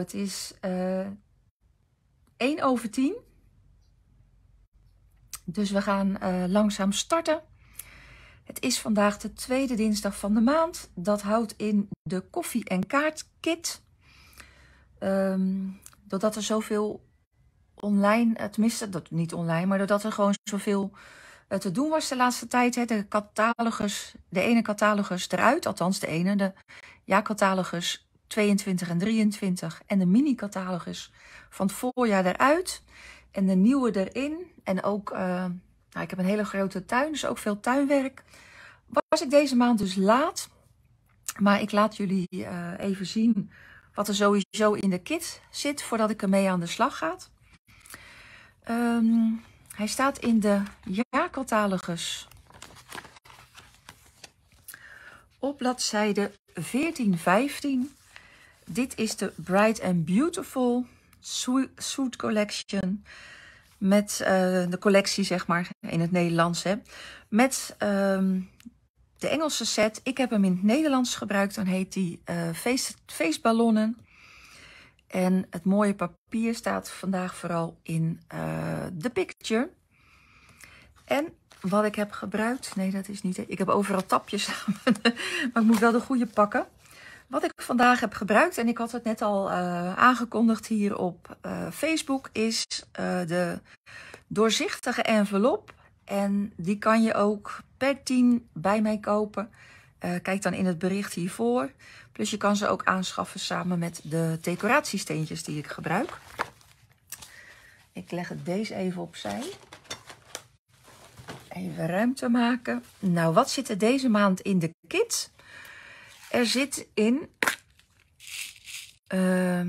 Het is uh, 1 over 10. Dus we gaan uh, langzaam starten. Het is vandaag de tweede dinsdag van de maand. Dat houdt in de koffie- en kaartkit. Um, doordat er zoveel online, eh, tenminste, dat, niet online, maar doordat er gewoon zoveel te doen was de laatste tijd. Hè, de catalogus, de ene catalogus eruit, althans de ene, de ja-catalogus 22 en 23 en de mini-catalogus van het voorjaar eruit en de nieuwe erin. En ook, uh, nou, ik heb een hele grote tuin, dus ook veel tuinwerk. Was ik deze maand dus laat, maar ik laat jullie uh, even zien wat er sowieso in de kit zit voordat ik ermee aan de slag ga. Um, hij staat in de jaarcatalogus op bladzijde 1415. Dit is de Bright and Beautiful Suit Collection. Met uh, de collectie, zeg maar, in het Nederlands. Hè. Met um, de Engelse set. Ik heb hem in het Nederlands gebruikt. Dan heet die uh, feest, feestballonnen. En het mooie papier staat vandaag vooral in uh, de picture. En wat ik heb gebruikt, nee dat is niet, ik heb overal tapjes maar ik moet wel de goede pakken. Wat ik vandaag heb gebruikt, en ik had het net al uh, aangekondigd hier op uh, Facebook, is de doorzichtige envelop. En die kan je ook per 10 bij mij kopen. kijk dan in het bericht hiervoor. Dus je kan ze ook aanschaffen samen met de decoratiesteentjes die ik gebruik. Ik leg het deze even opzij. Even ruimte maken. Nou, wat zit er deze maand in de kit? Er zit in... Uh,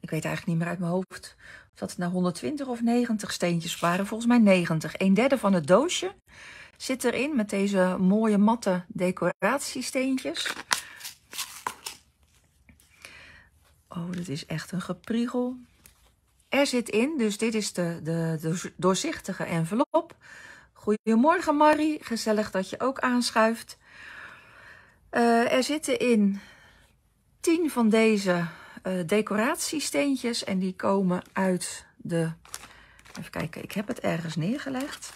ik weet eigenlijk niet meer uit mijn hoofd of dat het nou 120 of 90 steentjes waren. Volgens mij 90. Een derde van het doosje zit erin met deze mooie matte decoratiesteentjes. Oh, dit is echt een gepriegel. Er zit in, dus dit is de, de, de doorzichtige envelop. Goedemorgen Marie, gezellig dat je ook aanschuift. Uh, er zitten in 10 van deze uh, decoratiesteentjes en die komen uit de... Even kijken, ik heb het ergens neergelegd.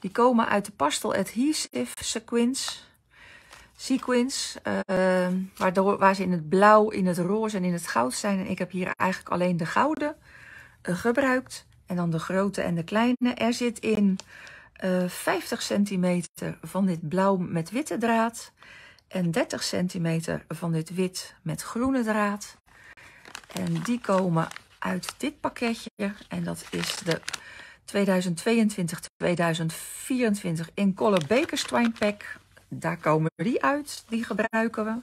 Die komen uit de Pastel Adhesive Sequence sequins. Uh, waardoor, waar ze in het blauw, in het roze en in het goud zijn. En ik heb hier eigenlijk alleen de gouden gebruikt. En dan de grote en de kleine. Er zit in uh, eh, 50 centimeter van dit blauw met witte draad. En 30 centimeter van dit wit met groene draad. En die komen uit dit pakketje. En dat is de 2022-2024 in Color Bakerstwine Pack daar komen die uit, die gebruiken we.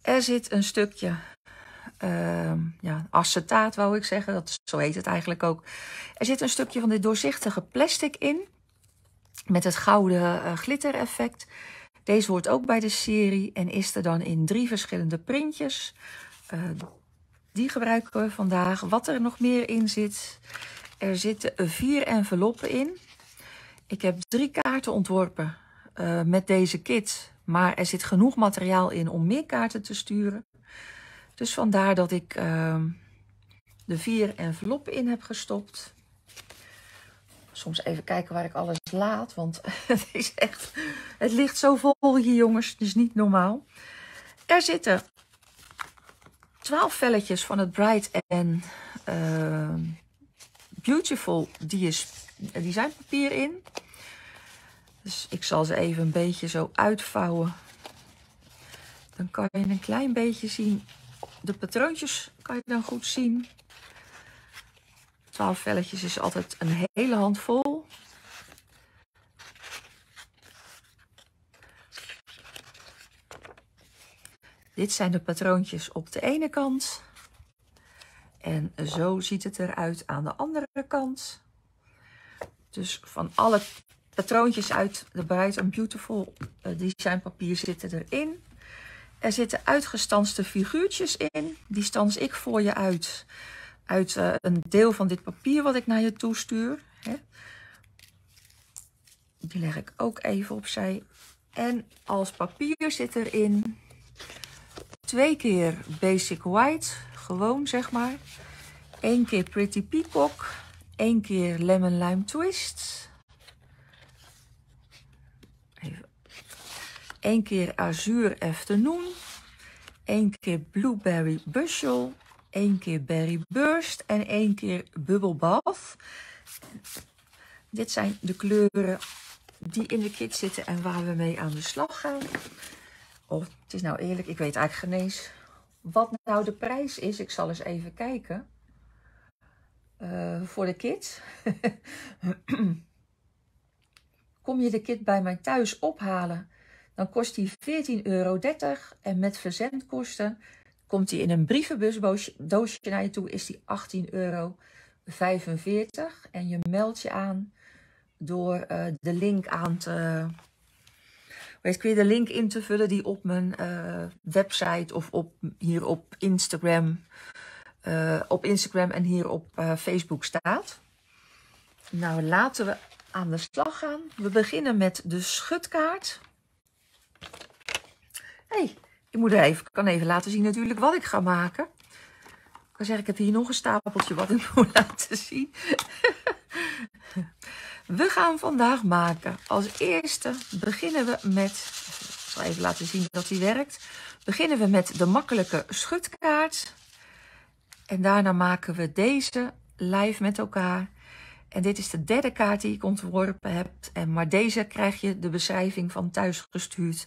Er zit een stukje uh, ja, acetaat, wou ik zeggen. Dat, zo heet het eigenlijk ook. Er zit een stukje van dit doorzichtige plastic in. Met het gouden uh, glitter effect. Deze hoort ook bij de serie en is er dan in drie verschillende printjes. Uh, die gebruiken we vandaag. Wat er nog meer in zit. Er zitten vier enveloppen in. Ik heb drie kaarten ontworpen uh, met deze kit. Maar er zit genoeg materiaal in om meer kaarten te sturen. Dus vandaar dat ik uh, de vier enveloppen in heb gestopt. Soms even kijken waar ik alles laat. Want het is echt. Het ligt zo vol hier, jongens. Het is niet normaal. Er zitten 12 velletjes van het Bright and uh, Beautiful designpapier in. Dus ik zal ze even een beetje zo uitvouwen. Dan kan je een klein beetje zien. De patroontjes kan je dan goed zien. 12 velletjes is altijd een hele hand vol. Dit zijn de patroontjes op de ene kant. En zo ziet het eruit aan de andere kant. Dus van alle patroontjes uit de Bright and Beautiful uh, designpapier zitten erin. Er zitten uitgestanste figuurtjes in. Die stans ik voor je uit. Uit uh, een deel van dit papier wat ik naar je toestuur. Hè. Die leg ik ook even opzij. En als papier zit erin twee keer Basic White, gewoon zeg maar. Eén keer Pretty Peacock. Eén keer Lemon Lime Twist. Eén keer Azure Afternoon. Eén keer Blueberry Bushel. Eén keer Berry Burst. En één keer Bubble Bath. Dit zijn de kleuren die in de kit zitten en waar we mee aan de slag gaan. Oh, het is nou eerlijk, ik weet eigenlijk geen eens wat nou de prijs is. Ik zal eens even kijken. Uh, voor de kit. Kom je de kit bij mij thuis ophalen, dan kost die 14,30 euro. En met verzendkosten komt die in een brievenbusdoosje naar je toe, is die 18,45 euro. En je meldt je aan door uh, de link aan te Weet, je de link in te vullen die op mijn uh, website of op, hier op Instagram, uh, op Instagram en hier op Facebook staat. Nou, laten we aan de slag gaan. We beginnen met de schutkaart. Hey, ik moet even, kan even laten zien natuurlijk wat ik ga maken. Kan zeggen, ik heb hier nog een stapeltje wat ik moet laten zien. We gaan vandaag maken. Als eerste beginnen we met, ik zal even laten zien dat die werkt. Beginnen we met de makkelijke schutkaart. En daarna maken we deze live met elkaar. En dit is de derde kaart die ik ontworpen heb. En maar deze krijg je de beschrijving van thuis gestuurd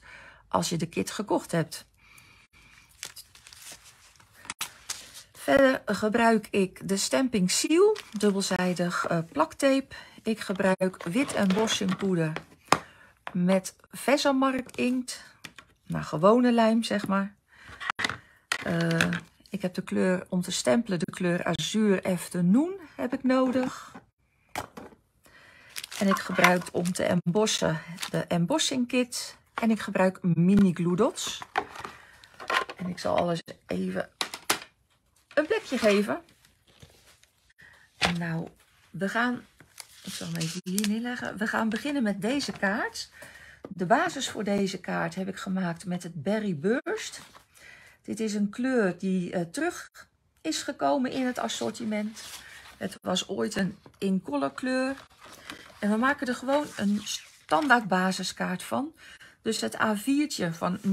als je de kit gekocht hebt. Verder gebruik ik de Stamping Seal, dubbelzijdig uh, plaktape. Ik gebruik wit embossingpoeder met Vesamark inkt. Nou, gewone lijm, zeg maar. Uh, ik heb de kleur om te stempelen, de kleur Azure Afternoon heb ik nodig. En ik gebruik om te embossen de embossing kit. En ik gebruik mini glue dots. En ik zal alles even een plekje geven. Nou, we gaan ik zal hem even hier neerleggen. We gaan beginnen met deze kaart. De basis voor deze kaart heb ik gemaakt met het Berry Burst. Dit is een kleur die uh, terug is gekomen in het assortiment. Het was ooit een in-color kleur. En we maken er gewoon een standaard basiskaart van. Dus het A4'tje van 29,7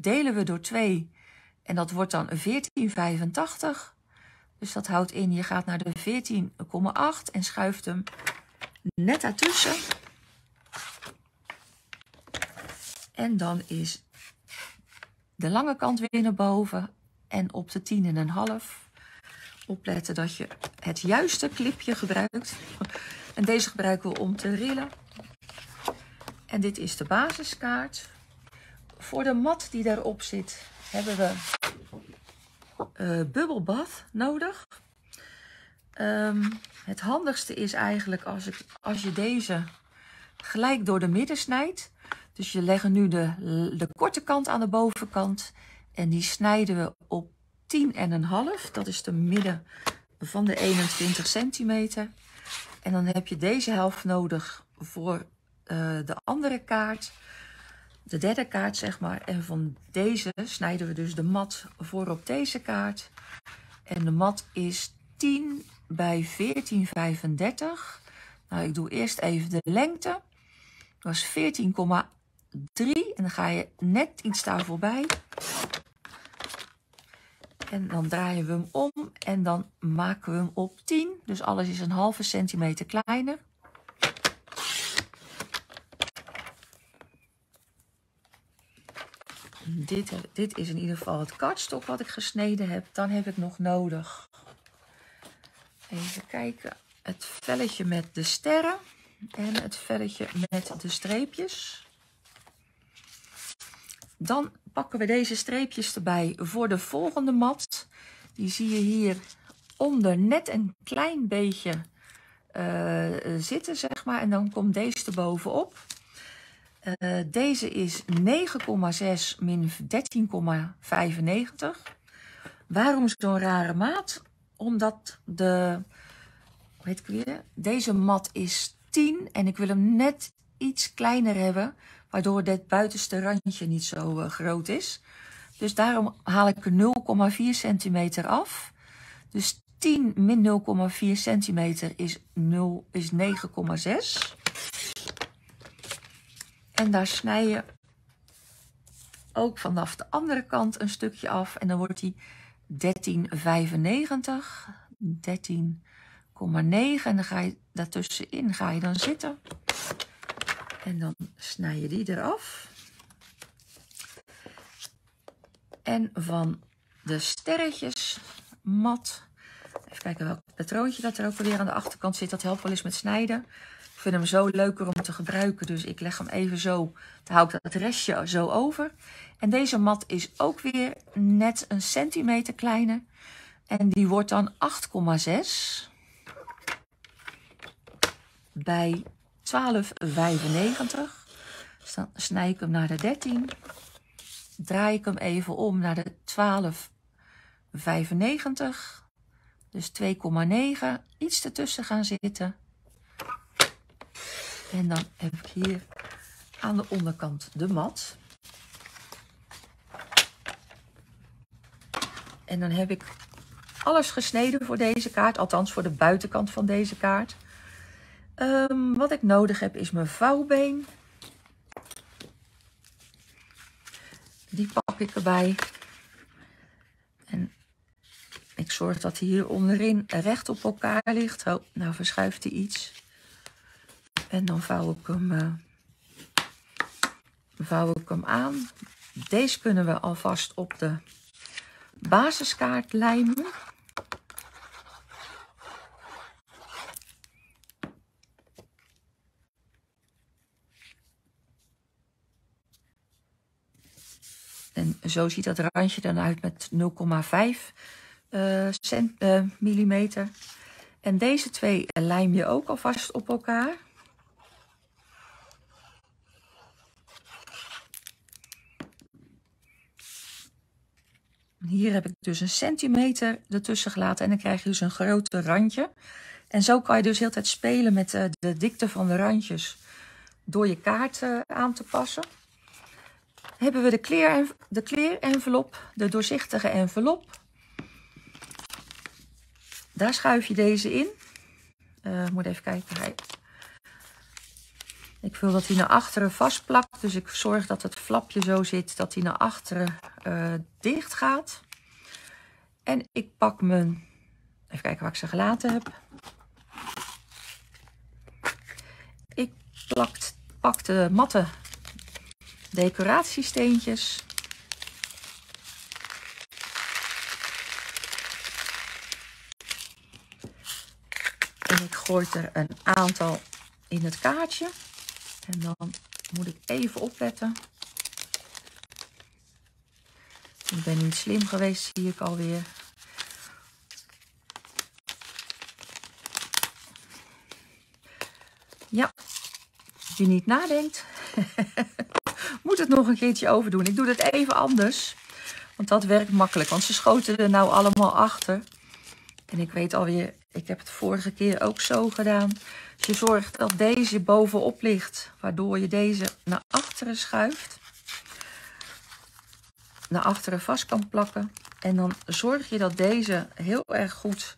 delen we door 2. En dat wordt dan 14,85. Dus dat houdt in, je gaat naar de 14,8 en schuift hem net daartussen. En dan is de lange kant weer naar boven en op de 10,5. Opletten dat je het juiste clipje gebruikt. En deze gebruiken we om te rillen. En dit is de basiskaart. Voor de mat die daarop zit hebben we uh, bubbelbad nodig. Um, het handigste is eigenlijk als, ik, als je deze gelijk door de midden snijdt. Dus je leggen nu de, de korte kant aan de bovenkant. En die snijden we op 10,5. Dat is de midden van de 21 centimeter. En dan heb je deze helft nodig voor uh, de andere kaart de derde kaart, zeg maar. En van deze snijden we dus de mat voor op deze kaart. En de mat is 10 bij 14,35. Nou, ik doe eerst even de lengte. Dat is 14,3. En dan ga je net iets daar voorbij. En dan draaien we hem om en dan maken we hem op 10. Dus alles is een halve centimeter kleiner. Dit, dit is in ieder geval het kartstok wat ik gesneden heb. Dan heb ik nog nodig, even kijken, het velletje met de sterren en het velletje met de streepjes. Dan pakken we deze streepjes erbij voor de volgende mat. Die zie je hier onder net een klein beetje uh, zitten, zeg maar. En dan komt deze er bovenop. Uh, deze is 9,6 min 13,95. Waarom zo'n rare maat? Omdat de, weet ik weer, deze mat is 10 en ik wil hem net iets kleiner hebben, waardoor dit buitenste randje niet zo uh, groot is. Dus daarom haal ik er 0,4 centimeter af. Dus 10 min 0,4 centimeter is, 0, is 9,6. En daar snij je ook vanaf de andere kant een stukje af. En dan wordt die 1395. 13,9. En dan ga je daartussenin ga je dan zitten. En dan snij je die eraf. En van de sterretjes mat. Even kijken welk patroontje dat er ook alweer aan de achterkant zit. Dat helpt wel eens met snijden. Vind hem zo leuker om te gebruiken. Dus ik leg hem even zo. Dan hou ik dat restje zo over. En deze mat is ook weer net een centimeter kleiner. En die wordt dan 8,6 bij 12,95. Dus dan snij ik hem naar de 13. Draai ik hem even om naar de 12,95. Dus 2,9. Iets ertussen gaan zitten. En dan heb ik hier aan de onderkant de mat. En dan heb ik alles gesneden voor deze kaart. Althans voor de buitenkant van deze kaart. Um, wat ik nodig heb is mijn vouwbeen. Die pak ik erbij. En ik zorg dat hij hier onderin recht op elkaar ligt. Oh, nou verschuift hij iets. En dan vouw ik hem, uh, vouw ik hem aan. Deze kunnen we alvast op de basiskaart lijmen. En zo ziet dat randje dan uit met 0,5 uh, uh, millimeter. En deze twee lijm je ook alvast op elkaar. Hier heb ik dus een centimeter ertussen gelaten en dan krijg je dus een groter randje. En zo kan je dus heel tijd spelen met de, de dikte van de randjes door je kaart uh, aan te passen. Hebben we de, clear, de clear envelop, de doorzichtige envelop. Daar schuif je deze in. Uh, moet even kijken. Hij... Ik wil dat hij naar achteren vastplakt. Dus ik zorg dat het flapje zo zit dat hij naar achteren uh, dicht gaat. En ik pak mijn... Even kijken waar ik ze gelaten heb. Ik plakt, pak de matte decoratiesteentjes. En ik gooi er een aantal in het kaartje. En dan moet ik even opletten. Ik ben niet slim geweest, zie ik alweer. Ja, wie niet nadenkt, moet het nog een keertje overdoen. Ik doe het even anders, want dat werkt makkelijk. Want ze schoten er nou allemaal achter. En ik weet alweer, ik heb het vorige keer ook zo gedaan. Je zorgt dat deze bovenop ligt, waardoor je deze naar achteren schuift. Naar achteren vast kan plakken. En dan zorg je dat deze heel erg goed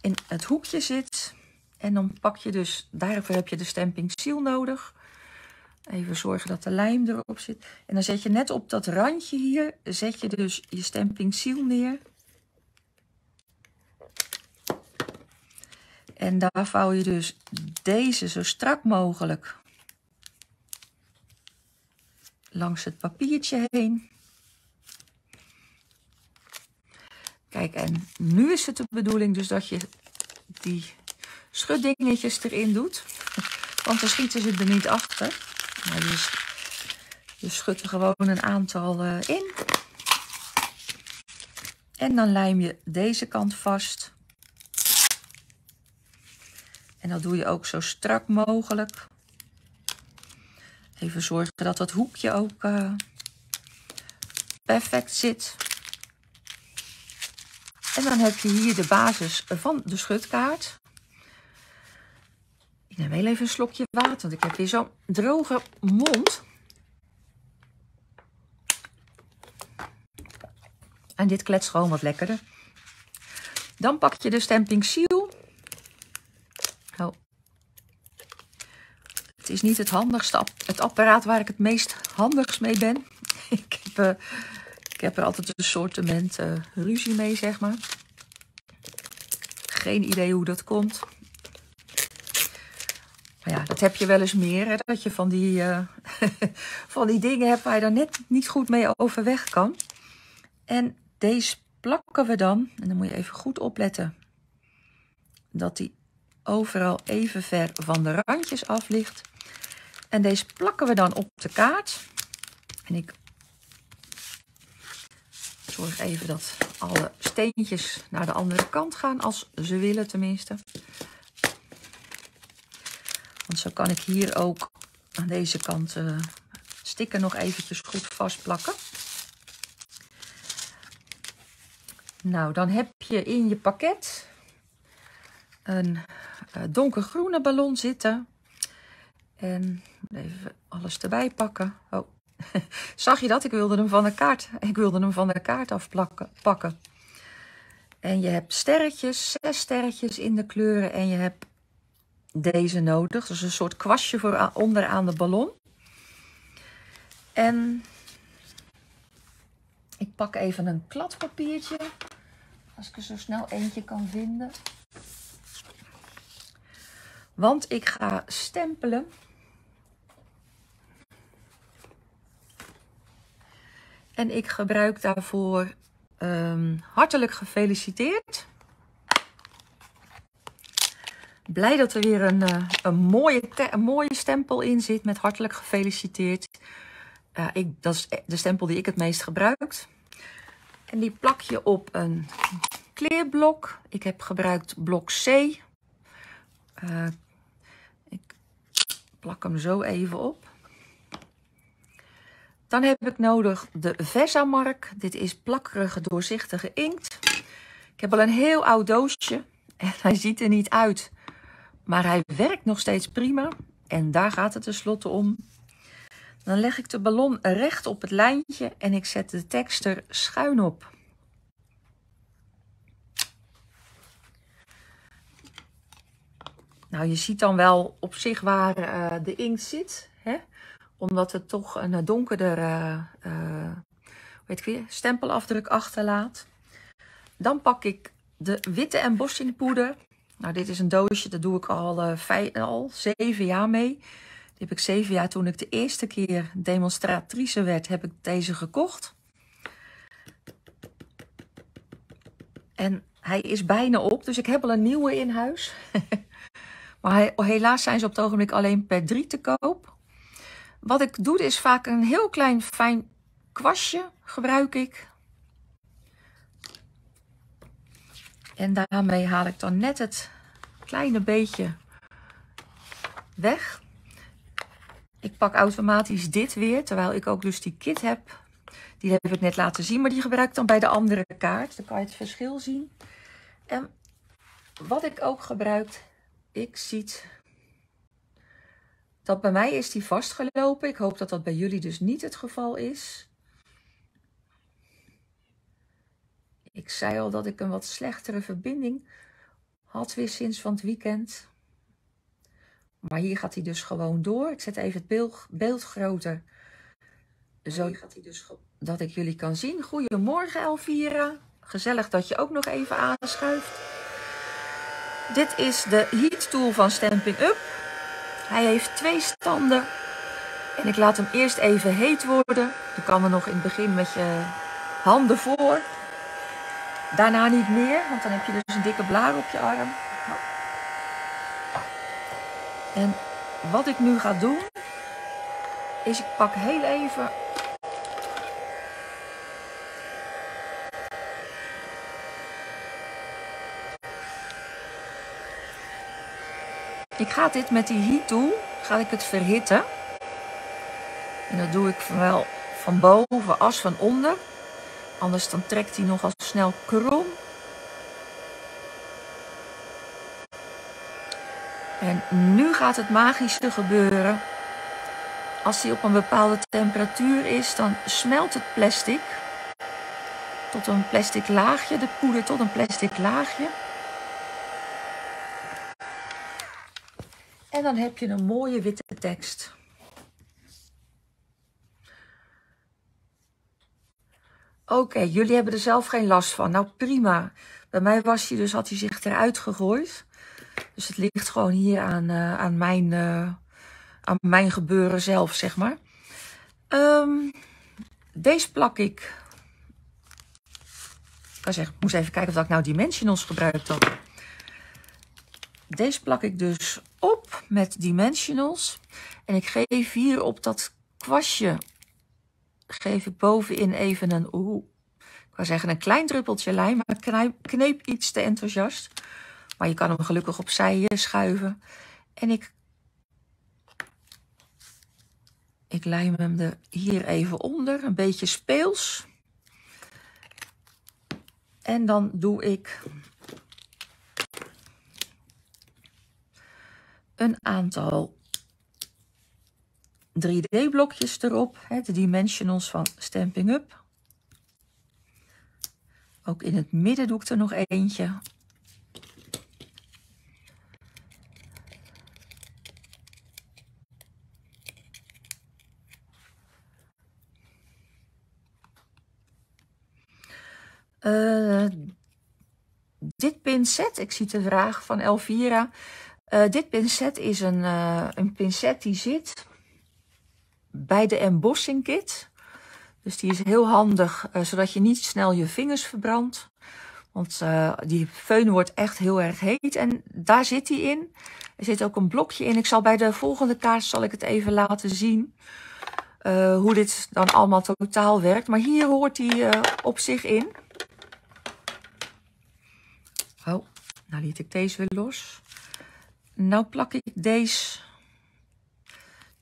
in het hoekje zit. En dan pak je dus, daarvoor heb je de stamping seal nodig. Even zorgen dat de lijm erop zit. En dan zet je net op dat randje hier, zet je dus je stamping seal neer. En daar vouw je dus deze zo strak mogelijk langs het papiertje heen. Kijk, en nu is het de bedoeling dus dat je die schuddingetjes erin doet. Want dan schieten ze er niet achter. Maar dus, je schudt er gewoon een aantal uh, in. En dan lijm je deze kant vast. En dat doe je ook zo strak mogelijk. Even zorgen dat dat hoekje ook uh, perfect zit. En dan heb je hier de basis van de schutkaart. Ik neem heel even een slokje water, want ik heb hier zo'n droge mond. En dit klets gewoon wat lekkerder. Dan pak je de stamping seal. Oh. Het is niet het handigste het apparaat waar ik het meest handigst mee ben. ik, heb, uh, ik heb er altijd een soortement uh, ruzie mee, zeg maar. Geen idee hoe dat komt. Maar ja, dat heb je wel eens meer. Hè? Dat je van die, uh, van die dingen hebt waar je dan net niet goed mee overweg kan. En deze plakken we dan, en dan moet je even goed opletten, dat die overal even ver van de randjes af ligt. En deze plakken we dan op de kaart. En ik zorg even dat alle steentjes naar de andere kant gaan, als ze willen tenminste. Want zo kan ik hier ook aan deze kant uh, sticker nog eventjes goed vastplakken. Nou, dan heb je in je pakket een uh, donkergroene ballon zitten. En even alles erbij pakken. Oh, zag je dat? Ik wilde hem van de kaart, ik wilde hem van de kaart afplakken, pakken. En je hebt sterretjes, zes sterretjes in de kleuren. En je hebt deze nodig. Dus een soort kwastje voor onderaan de ballon. En ik pak even een kladpapiertje. Als ik er zo snel eentje kan vinden. Want ik ga stempelen. En ik gebruik daarvoor um, hartelijk gefeliciteerd. Blij dat er weer een, uh, een, mooie, een mooie stempel in zit met hartelijk gefeliciteerd. Ik, dat is de stempel die ik het meest gebruik. En die plak je op een kleerblok. Ik heb gebruikt blok C. Uh, ik plak hem zo even op. Dan heb ik nodig de Versamark. Dit is plakkerige doorzichtige inkt. Ik heb al een heel oud doosje. En hij ziet er niet uit. Maar hij werkt nog steeds prima. En daar gaat het tenslotte om. Dan leg ik de ballon recht op het lijntje en ik zet de tekst er schuin op. Nou, je ziet dan wel op zich waar uh, de inkt zit. Omdat het toch een donkerder uh, uh, weet ik weer, stempelafdruk achterlaat. Dan pak ik de witte embossingpoeder. Nou, dit is een doosje, dat doe ik al, al zeven jaar mee. Die heb ik zeven jaar toen ik de eerste keer demonstratrice werd, heb ik deze gekocht. En hij is bijna op, dus ik heb al een nieuwe in huis. maar helaas zijn ze op het ogenblik alleen per drie te koop. Wat ik doe is vaak een heel klein fijn kwastje gebruik ik. En daarmee haal ik dan net het kleine beetje weg. Ik pak automatisch dit weer, terwijl ik ook dus die kit heb. Die heb ik net laten zien, maar die gebruik ik dan bij de andere kaart. Dan kan je het verschil zien. En wat ik ook gebruik, ik ziet dat bij mij is die vastgelopen. Ik hoop dat dat bij jullie dus niet het geval is. Ik zei al dat ik een wat slechtere verbinding had weer sinds van het weekend. Maar hier gaat hij dus gewoon door. Ik zet even het beeld, beeld groter. Zo gaat hij dus dat ik jullie kan zien. Goedemorgen Elvira. Gezellig dat je ook nog even aanschuift. Dit is de heat tool van Stamping Up. Hij heeft twee standen. En ik laat hem eerst even heet worden. Je kan er nog in het begin met je handen voor. Daarna niet meer, want dan heb je dus een dikke blaar op je arm. En wat ik nu ga doen, is ik pak heel even Ik ga dit met die heat tool, ga ik het verhitten. En dat doe ik wel van boven als van onder. Anders dan trekt hij nogal snel krom. En nu gaat het magische gebeuren. Als hij op een bepaalde temperatuur is, dan smelt het plastic tot een plastic laagje, de poeder tot een plastic laagje. En dan heb je een mooie witte tekst. Oké, jullie hebben er zelf geen last van. Nou, prima. Bij mij was hij dus, had hij zich eruit gegooid. Dus het ligt gewoon hier aan, uh, aan, mijn, uh, aan mijn gebeuren zelf, zeg maar. Um, deze plak ik. Ik zeg, moest even kijken of ik nou dimensionals gebruikt had. Deze plak ik dus op met dimensionals. En ik geef hier op dat kwastje, geef ik bovenin even een, oeh, ik wou zeggen een klein druppeltje lijm, maar ik kneep, iets te enthousiast. Maar je kan hem gelukkig opzij schuiven. En ik, ik lijm hem er hier even onder, een beetje speels. En dan doe ik een aantal 3D-blokjes erop, hè, de dimensionals van Stamping Up. Ook in het midden doe ik er nog eentje. Uh, dit pincet, ik zie de vraag van Elvira. Uh, dit pincet is een, uh, een pincet die zit bij de embossing kit. Dus die is heel handig, uh, zodat je niet snel je vingers verbrandt. Want die feun wordt echt heel erg heet. En daar zit hij in. Er zit ook een blokje in. Ik zal bij de volgende kaart zal ik het even laten zien. hoe dit dan allemaal totaal werkt. Maar hier hoort hij op zich in. Oh, nou liet ik deze weer los. Nou plak ik deze.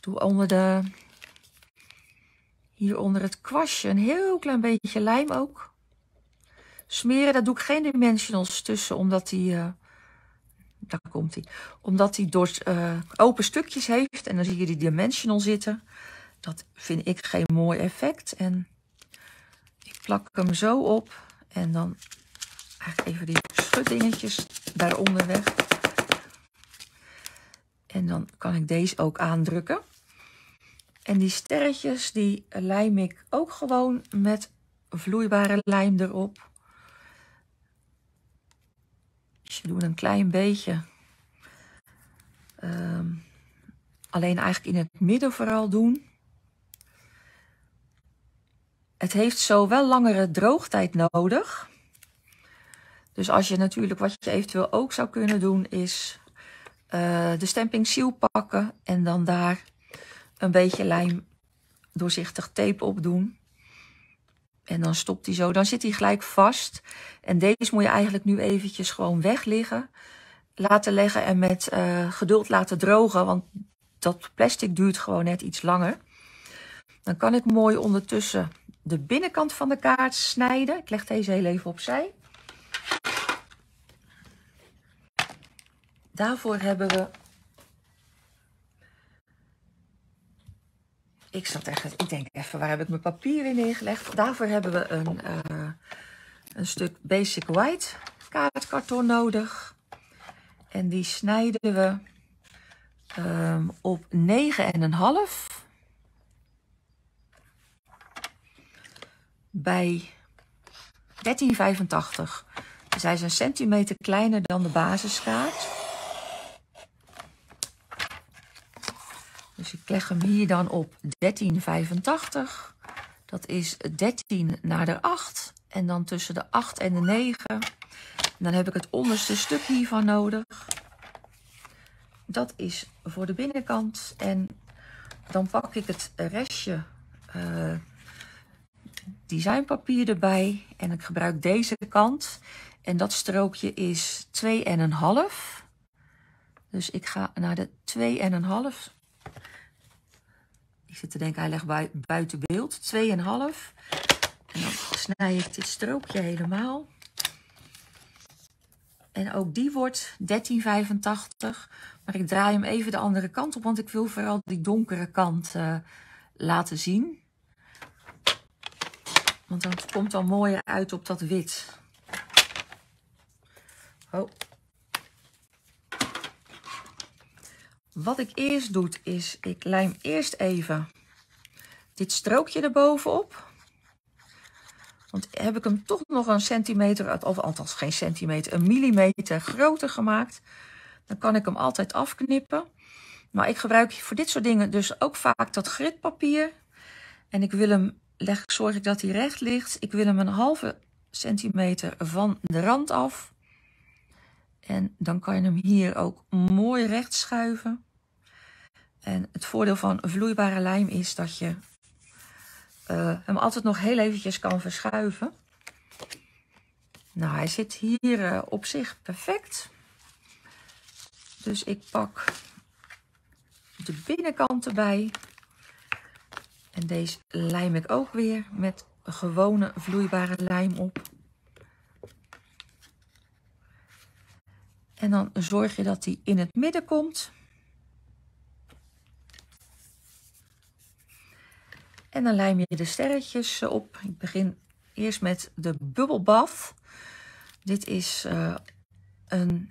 Doe onder de. Hier onder het kwastje een heel klein beetje lijm ook. Smeren, daar doe ik geen dimensionals tussen, omdat die. Uh, daar komt hij. Omdat hij door uh, open stukjes heeft. En dan zie je die dimensional zitten. Dat vind ik geen mooi effect. En ik plak hem zo op. En dan eigenlijk even die schutdingetjes daaronder weg. En dan kan ik deze ook aandrukken. En die sterretjes, die lijm ik ook gewoon met vloeibare lijm erop. Dus je doet een klein beetje. Um, alleen eigenlijk in het midden vooral doen. Het heeft zo wel langere droogtijd nodig. Dus als je natuurlijk, wat je eventueel ook zou kunnen doen, is uh, de stamping seal pakken en dan daar een beetje lijm doorzichtig tape op doen. En dan stopt hij zo. Dan zit hij gelijk vast. En deze moet je eigenlijk nu eventjes gewoon wegliggen. Laten leggen en met uh, geduld laten drogen. Want dat plastic duurt gewoon net iets langer. Dan kan ik mooi ondertussen de binnenkant van de kaart snijden. Ik leg deze heel even opzij. Daarvoor hebben we. Ik zat echt, ik denk even, waar heb ik mijn papier weer neergelegd? Daarvoor hebben we een, uh, een stuk Basic White kaartkarton nodig. En die snijden we um, op 9,5 bij 13,85. Dus hij is een centimeter kleiner dan de basiskaart. Dus ik leg hem hier dan op 1385. Dat is 13 naar de 8. En dan tussen de 8 en de 9. En dan heb ik het onderste stuk hiervan nodig. Dat is voor de binnenkant. En dan pak ik het restje uh, designpapier erbij. En ik gebruik deze kant. En dat strookje is 2,5. Dus ik ga naar de 2,5 ik zit te denken, hij legt buiten beeld. 2,5. En dan snij ik dit strookje helemaal. En ook die wordt 13,85. Maar ik draai hem even de andere kant op, want ik wil vooral die donkere kant uh, laten zien. Want dan komt dan mooier uit op dat wit. Oh. Wat ik eerst doe, is ik lijm eerst even dit strookje erbovenop. Want heb ik hem toch nog een centimeter, of althans geen centimeter, een millimeter groter gemaakt. Dan kan ik hem altijd afknippen. Maar ik gebruik voor dit soort dingen dus ook vaak dat gritpapier. En ik wil hem, leg, zorg ik dat hij recht ligt. Ik wil hem een halve centimeter van de rand af. En dan kan je hem hier ook mooi recht schuiven. En het voordeel van vloeibare lijm is dat je uh, hem altijd nog heel eventjes kan verschuiven. Nou, hij zit hier uh, op zich perfect. Dus ik pak de binnenkant erbij. En deze lijm ik ook weer met gewone vloeibare lijm op. En dan zorg je dat die in het midden komt. En dan lijm je de sterretjes op. Ik begin eerst met de bubbelbath. Dit is uh, een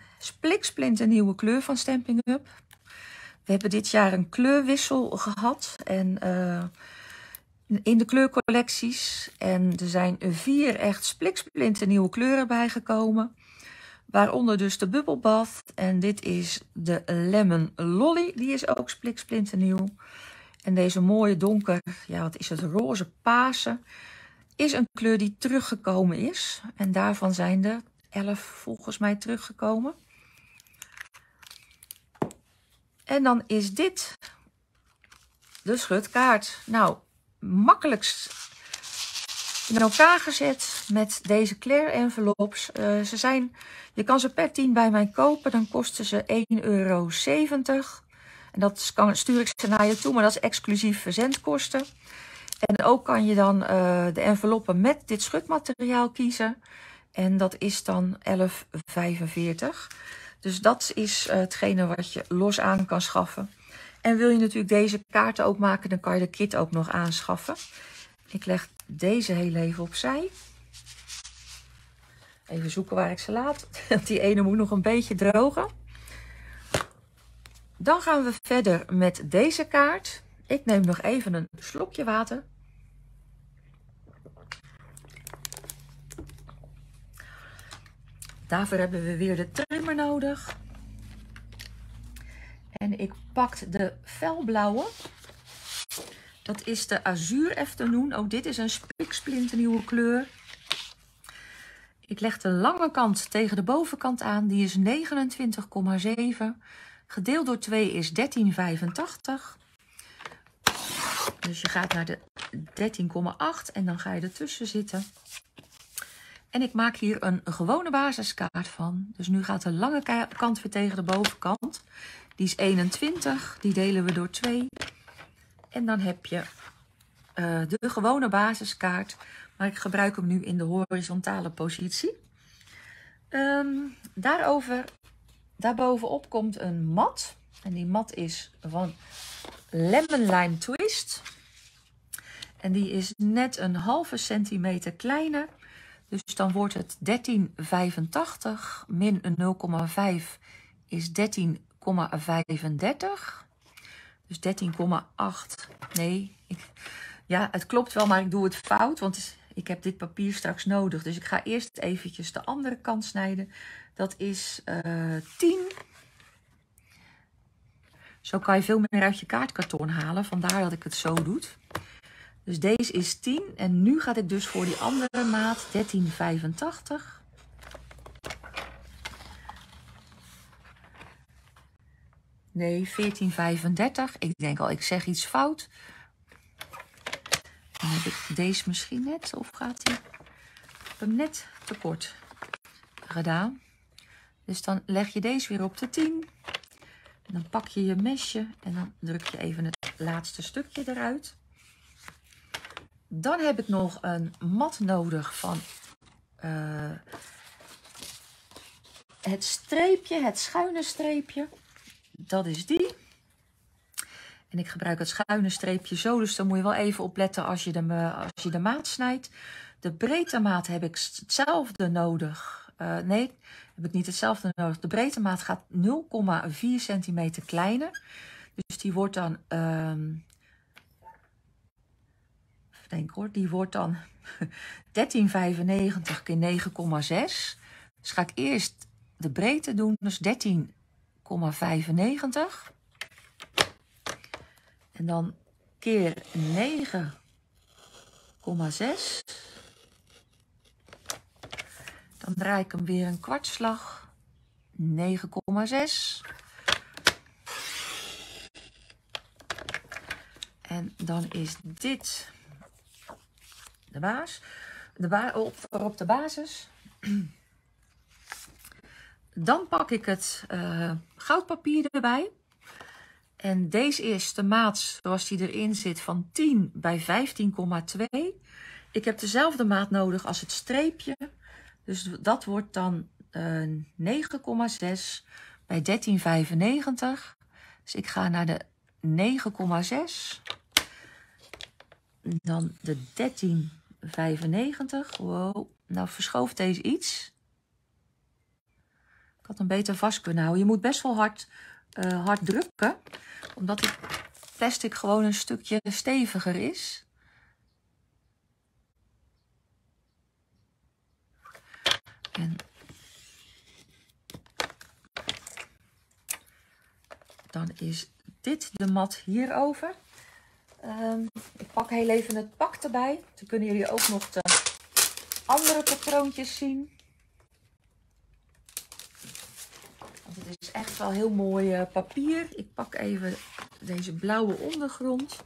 nieuwe kleur van Stamping Up. We hebben dit jaar een kleurwissel gehad. En uh, in de kleurcollecties. En er zijn vier echt nieuwe kleuren bijgekomen. Waaronder dus de bubbelbath. En dit is de Lemon Lolly. Die is ook spliksplinternieuw. nieuw. En deze mooie donker, ja wat is het, roze pasen, is een kleur die teruggekomen is. En daarvan zijn er elf volgens mij teruggekomen. En dan is dit de schutkaart. Nou, makkelijkst in elkaar gezet met deze Claire envelopes. Uh, ze zijn, je kan ze per 10 bij mij kopen, dan kosten ze 1,70 euro. En dat kan, stuur ik ze naar je toe, maar dat is exclusief verzendkosten. En ook kan je dan uh, de enveloppen met dit schutmateriaal kiezen. En dat is dan 11,45. Dus dat is uh, hetgene wat je los aan kan schaffen. En wil je natuurlijk deze kaarten ook maken, dan kan je de kit ook nog aanschaffen. Ik leg deze heel even opzij. Even zoeken waar ik ze laat. Die ene moet nog een beetje drogen. Dan gaan we verder met deze kaart. Ik neem nog even een slokje water. Daarvoor hebben we weer de trimmer nodig. En ik pak de felblauwe. Dat is de Azur Afternoon. Ook dit is een spiksplinternieuwe kleur. Ik leg de lange kant tegen de bovenkant aan. Die is 29,7. Gedeeld door 2 is 13,85. Dus je gaat naar de 13,8 en dan ga je ertussen zitten. En ik maak hier een gewone basiskaart van. Dus nu gaat de lange kant weer tegen de bovenkant. Die is 21, die delen we door 2. En dan heb je uh, de gewone basiskaart. Maar ik gebruik hem nu in de horizontale positie. Um, daarover Daarbovenop komt een mat. En die mat is van Lemon Lime Twist. En die is net een halve centimeter kleiner. Dus dan wordt het 13,85 min een 0,5 is 13,35. Dus 13,8. Nee, ik, ja, het klopt wel, maar ik doe het fout. Want ik heb dit papier straks nodig. Dus ik ga eerst eventjes de andere kant snijden. Dat is uh, eh, 10. Zo kan je veel meer uit je kaartkarton halen. Vandaar dat ik het zo doe. Dus deze is 10. En nu ga ik dus voor die andere maat 1385. Nee, 1435. Ik denk al, ik zeg iets fout. Dan heb ik deze misschien net. Of gaat hij hem net te kort gedaan. Dus dan leg je deze weer op de 10. En dan pak je je mesje en dan druk je even het laatste stukje eruit. Dan heb ik nog een mat nodig van uh, het streepje, het schuine streepje. Dat is die. En ik gebruik het schuine streepje zo, dus dan moet je wel even opletten als je de, als je de maat snijdt. De breedte maat heb ik hetzelfde nodig. Uh, nee, heb ik niet hetzelfde nodig. De breedte maat gaat 0,4 centimeter kleiner. Dus die wordt dan, denk hoor, die wordt dan 1395 keer 9,6. Dus ga ik eerst de breedte doen, dus 13,95. En dan keer 9,6. Dan draai ik hem weer een kwartslag. 9,6. En dan is dit de baas. De ba op, op de basis. Dan pak ik het uh, goudpapier erbij. En deze is de maat zoals die erin zit van 10 bij 15,2. Ik heb dezelfde maat nodig als het streepje. Dus dat wordt dan uh, eh, 9,6 bij 13,95. Dus ik ga naar de 9,6. Dan de 13,95. Wow, nou verschoof deze iets. Ik had hem beter vast kunnen houden. Je moet best wel hard, uh, hard drukken, omdat het plastic gewoon een stukje steviger is. En dan is dit de mat hierover. Um, ik pak heel even het pak erbij. Dan kunnen jullie ook nog de andere patroontjes zien. Het is echt wel heel mooi uh, papier. Ik pak even deze blauwe ondergrond.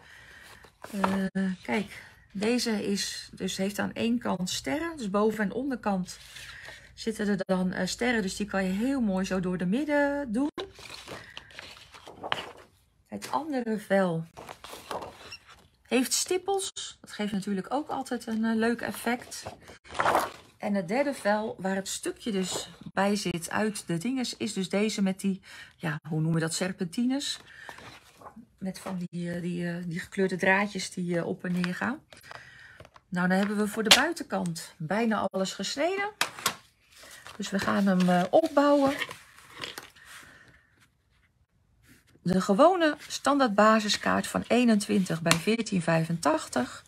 Uh, kijk, deze is, dus heeft aan één kant sterren. Dus boven en onderkant zitten er dan uh, sterren. Dus die kan je heel mooi zo door de midden doen. Het andere vel heeft stippels. Dat geeft natuurlijk ook altijd een leuk effect. En het derde vel, waar het stukje dus bij zit uit de dinges, is dus deze met die, ja, hoe noemen we dat, serpentines. Met van die, uh, die, uh, die gekleurde draadjes die op en neer gaan. Nou, dan hebben we voor de buitenkant bijna alles gesneden. Dus we gaan hem opbouwen. De gewone standaard basiskaart van 21 bij 1485.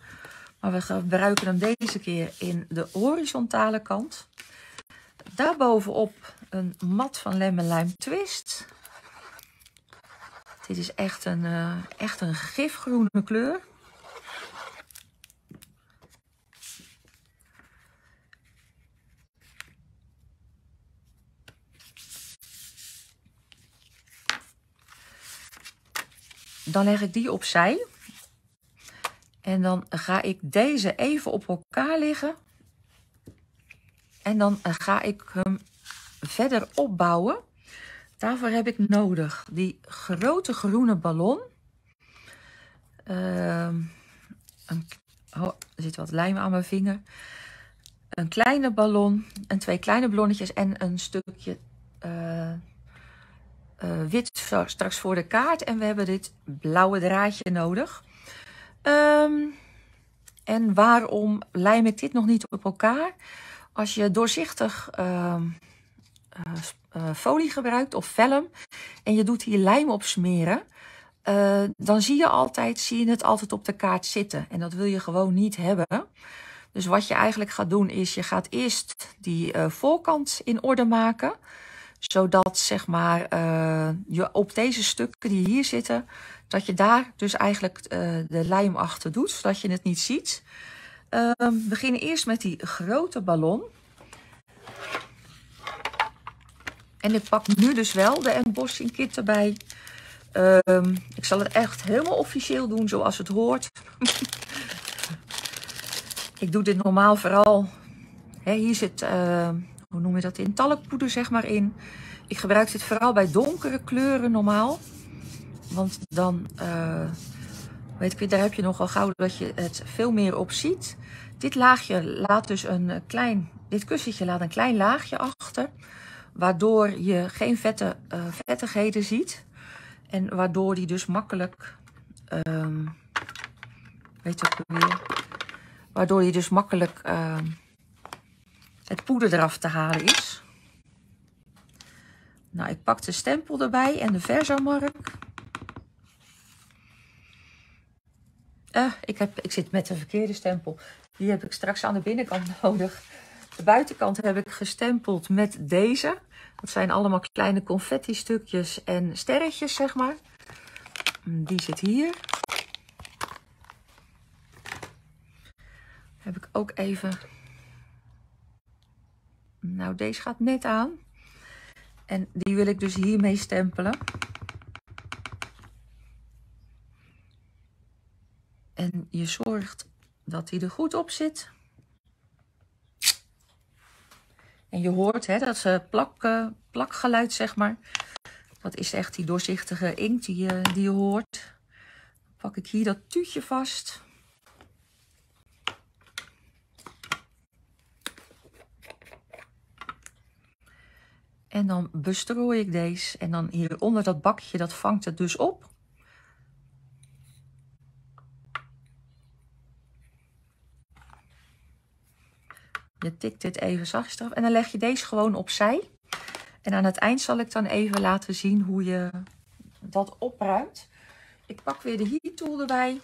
Maar we gebruiken hem deze keer in de horizontale kant. Daarbovenop een mat van Lemon Lime Twist. Dit is echt een, uh, echt een gifgroene kleur. Dan leg ik die opzij. En dan ga ik deze even op elkaar liggen. En dan ga ik hem verder opbouwen. Daarvoor heb ik nodig die grote groene ballon. Een, oh, er zit wat lijm aan mijn vinger. Een kleine ballon en twee kleine ballonnetjes en een stukje uh, uh, wit straks voor de kaart. En we hebben dit blauwe draadje nodig. Um, en waarom lijm ik dit nog niet op elkaar? Als je doorzichtig uh, uh, folie gebruikt of vellum en je doet hier lijm op smeren, uh, dan zie je, altijd, zie je het altijd op de kaart zitten. En dat wil je gewoon niet hebben. Dus wat je eigenlijk gaat doen is, je gaat eerst die voorkant in orde maken zodat zeg maar, je op deze stukken die hier zitten, dat je daar dus eigenlijk de lijm achter doet, zodat je het niet ziet. Uh, we beginnen eerst met die grote ballon. En ik pak nu dus wel de embossing kit erbij. Ehm, ik zal het echt helemaal officieel doen zoals het hoort. ik doe dit normaal vooral. Hè, hier zit ehm, hoe noem je dat in, talkpoeder zeg maar in. Ik gebruik dit vooral bij donkere kleuren normaal. Want dan, uh, weet ik, daar heb je nogal gauw dat je het veel meer op ziet. Dit laagje laat dus een klein, dit kussentje laat een klein laagje achter. Waardoor je geen vette, uh, vettigheden ziet. En waardoor die dus makkelijk ehm, weet ik weer, waardoor je dus makkelijk ehm, het poeder eraf te halen is. Nou, ik pak de stempel erbij en de Versamark. Uh, ik, heb, ik zit met de verkeerde stempel. Die heb ik straks aan de binnenkant nodig. De buitenkant heb ik gestempeld met deze. Dat zijn allemaal kleine confetti stukjes en sterretjes, zeg maar. Die zit hier. Heb ik ook even... Nou, deze gaat net aan. En die wil ik dus hiermee stempelen. En je zorgt dat hij er goed op zit. En je hoort hè, dat ze plak, uh, plakgeluid, zeg maar. Dat is echt die doorzichtige inkt die, je, die je hoort. Dan pak ik hier dat tuutje vast. En dan bestrooi ik deze. En dan hier onder dat bakje, dat vangt het dus op. Je tikt dit even zachtjes eraf. En dan leg je deze gewoon opzij. En aan het eind zal ik dan even laten zien hoe je dat opruimt. Ik pak weer de heat tool erbij.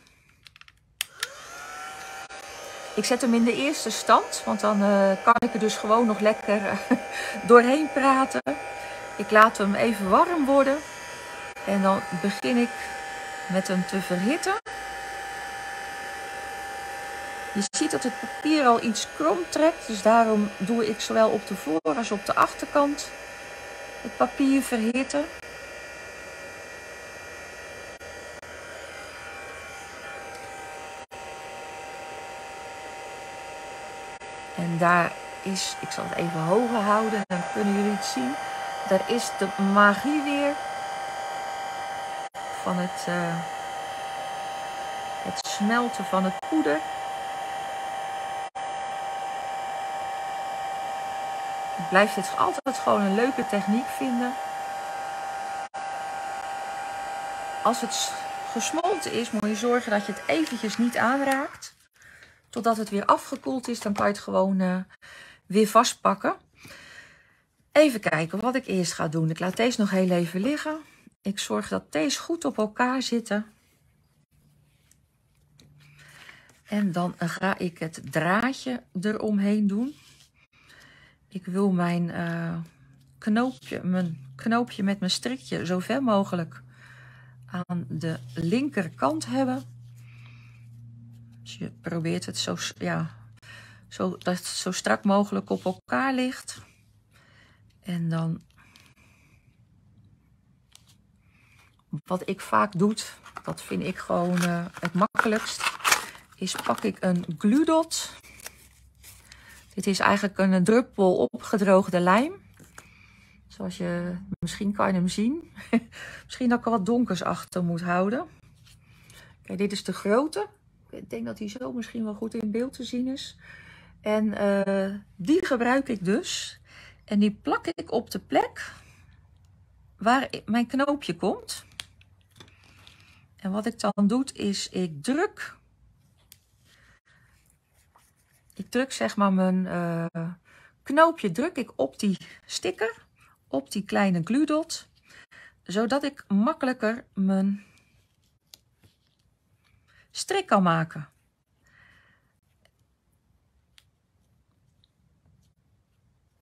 Ik zet hem in de eerste stand, want dan uh, kan ik er dus gewoon nog lekker uh, doorheen praten. Ik laat hem even warm worden. En dan begin ik met hem te verhitten. Je ziet dat het papier al iets krom trekt, dus daarom doe ik zowel op de voor- als op de achterkant het papier verhitten. En daar is, ik zal het even hoger houden, dan kunnen jullie het zien. Daar is de magie weer van het, uh, het smelten van het poeder. Ik blijf dit altijd gewoon een leuke techniek vinden. Als het gesmolten is, moet je zorgen dat je het eventjes niet aanraakt. Totdat het weer afgekoeld is, dan kan je het gewoon uh, weer vastpakken. Even kijken wat ik eerst ga doen. Ik laat deze nog heel even liggen. Ik zorg dat deze goed op elkaar zitten. En dan ga ik het draadje eromheen doen. Ik wil mijn, uh, knoopje, mijn knoopje met mijn strikje zo ver mogelijk aan de linkerkant hebben. Dus je probeert het zo, ja, zo, dat het zo strak mogelijk op elkaar ligt. En dan, wat ik vaak doe, dat vind ik gewoon uh, het makkelijkst, is pak ik een gludot. Dit is eigenlijk een druppel opgedroogde lijm. Zoals je, misschien kan je hem zien. misschien dat ik er wat donkers achter moet houden. Kijk, dit is de grote. Ik denk dat die zo misschien wel goed in beeld te zien is. En uh, die gebruik ik dus. En die plak ik op de plek waar mijn knoopje komt. En wat ik dan doe is ik druk ik druk zeg maar mijn uh, knoopje druk ik op die sticker, op die kleine gludot, zodat ik makkelijker mijn strik kan maken.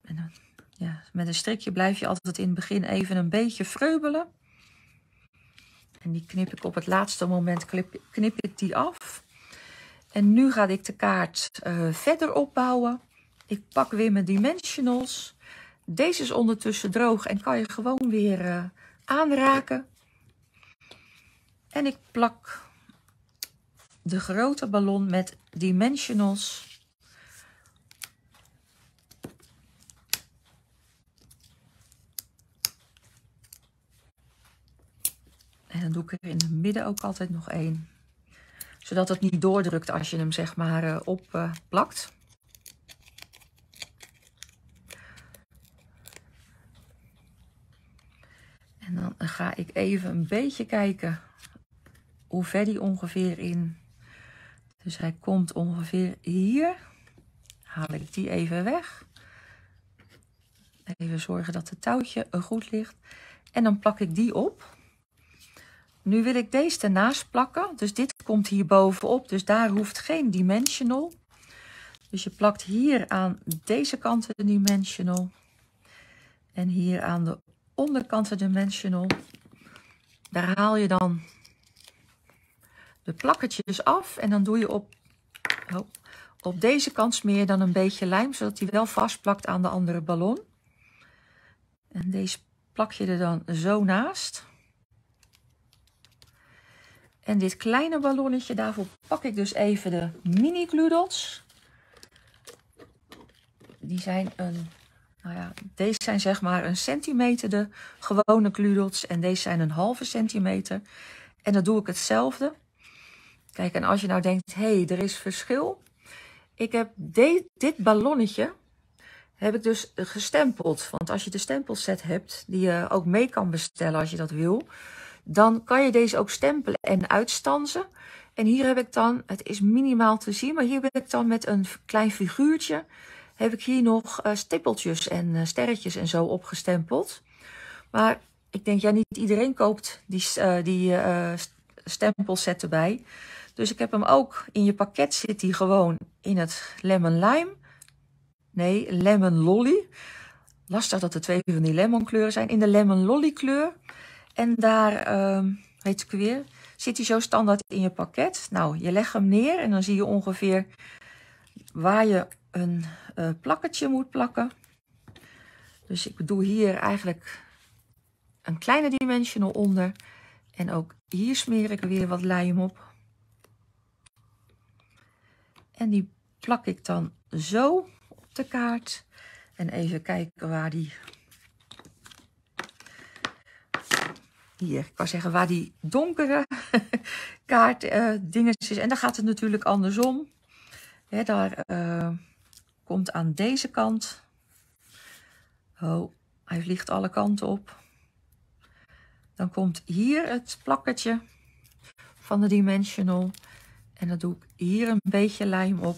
En dan, ja, met een strikje blijf je altijd in het begin even een beetje vreubelen. En die knip ik op het laatste moment, knip, knip ik die af. En nu ga ik de kaart uh, verder opbouwen. Ik pak weer mijn dimensionals. Deze is ondertussen droog en kan je gewoon weer uh, aanraken. En ik plak de grote ballon met dimensionals. En dan doe ik er in het midden ook altijd nog één zodat het niet doordrukt als je hem zeg maar uh, opplakt. En dan ga ik even een beetje kijken hoe ver die ongeveer in. Dus hij komt ongeveer hier. Haal ik die even weg. Even zorgen dat het touwtje goed ligt. En dan plak ik die op. Nu wil ik deze ernaast plakken. Dus dit komt hier bovenop. Dus daar hoeft geen dimensional. Dus je plakt hier aan deze kant de dimensional. En hier aan de onderkant de dimensional. Daar haal je dan de plakketjes af. En dan doe je op, oh, op deze kant smeer dan een beetje lijm. Zodat die wel vastplakt aan de andere ballon. En deze plak je er dan zo naast. En dit kleine ballonnetje, daarvoor pak ik dus even de mini gloedots. Die zijn een, nou ja, deze zijn zeg maar een centimeter de gewone gloedots. En deze zijn een halve centimeter. En dan doe ik hetzelfde. Kijk, en als je nou denkt, hé, hey, er is verschil. Ik heb dit ballonnetje, heb ik dus gestempeld. Want als je de stempelset hebt, die je ook mee kan bestellen als je dat wil, dan kan je deze ook stempelen en uitstansen. En hier heb ik dan, het is minimaal te zien, maar hier heb ik dan met een klein figuurtje, heb ik hier nog uh, stippeltjes en uh, sterretjes en zo opgestempeld. Maar ik denk, ja, niet iedereen koopt die, uh, die stempelset erbij. Dus ik heb hem ook, in je pakket zit hij gewoon in het lemon lime. Nee, lemon lolly. Lastig dat er twee van die lemon kleuren zijn. In de lemon lolly kleur. En daar, uh, weet ik weer, zit hij zo standaard in je pakket. Nou, je legt hem neer en dan zie je ongeveer waar je een uh, plakketje moet plakken. Dus ik doe hier eigenlijk een kleine dimensional onder. En ook hier smeer ik weer wat lijm op. En die plak ik dan zo op de kaart. En even kijken waar die hier, ik wou zeggen waar die donkere kaart uh, dingetjes is. En dan gaat het natuurlijk andersom. Hè, daar uh, komt aan deze kant. Oh, hij vliegt alle kanten op. Dan komt hier het plakketje van de dimensional. En dan doe ik hier een beetje lijm op.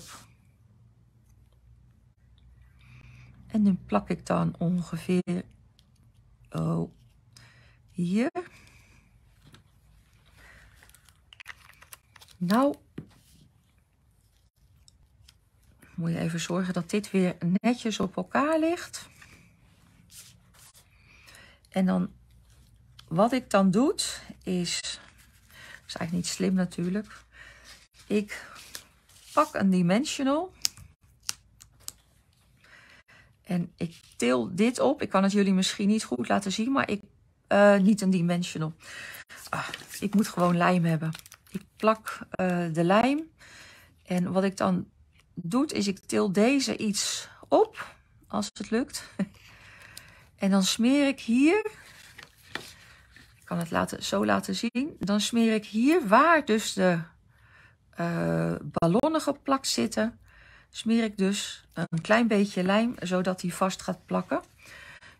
En dan plak ik dan ongeveer oh, hier. Nou, moet je even zorgen dat dit weer netjes op elkaar ligt. En dan, wat ik dan doe, is, is eigenlijk niet slim natuurlijk. Ik pak een dimensional. En ik til dit op. Ik kan het jullie misschien niet goed laten zien, maar ik uh, niet een dimensional. Ah, ik moet gewoon lijm hebben. Ik plak uh, de lijm. En wat ik dan doe, is ik til deze iets op, als het lukt. en dan smeer ik hier, ik kan het laten, zo laten zien, dan smeer ik hier, waar dus de uh, ballonnen geplakt zitten, smeer ik dus een klein beetje lijm, zodat die vast gaat plakken.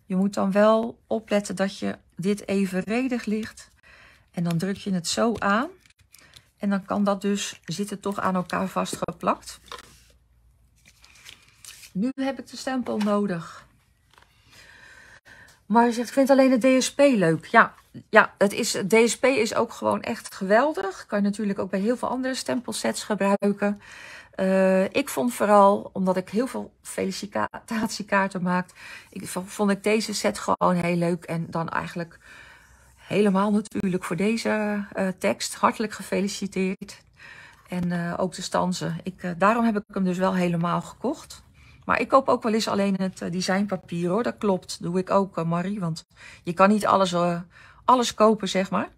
Je moet dan wel opletten dat je dit evenredig ligt. En dan druk je het zo aan. En dan kan dat dus, zit het toch aan elkaar vastgeplakt. Nu heb ik de stempel nodig. Maar je zegt, ik vind alleen het DSP leuk. Ja, ja het is, DSP is ook gewoon echt geweldig. Kan je natuurlijk ook bij heel veel andere stempelsets gebruiken. Uh, ik vond vooral, omdat ik heel veel felicitatiekaarten maak, ik, vond ik deze set gewoon heel leuk. En dan eigenlijk helemaal natuurlijk voor deze uh, tekst. Hartelijk gefeliciteerd. En uh, ook de stansen. Ik, daarom heb ik hem dus wel helemaal gekocht. Maar ik koop ook wel eens alleen het designpapier hoor. Dat klopt. doe ik ook, Marie. Want je kan niet alles, alles kopen, zeg maar.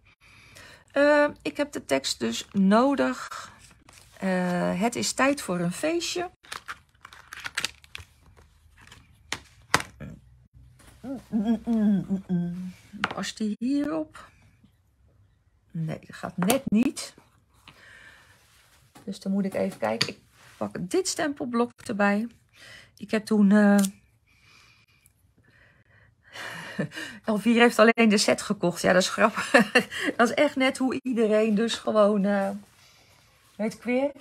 ik heb de tekst dus nodig. Uh, het is tijd voor een feestje. Past die hierop? Nee, dat gaat net niet. Dus dan moet ik even kijken. Ik pak dit stempelblok erbij. Ik heb toen uh, heeft alleen de set gekocht. Ja, dat is grappig. dat is echt net hoe iedereen dus gewoon... Uh, weet ik weer?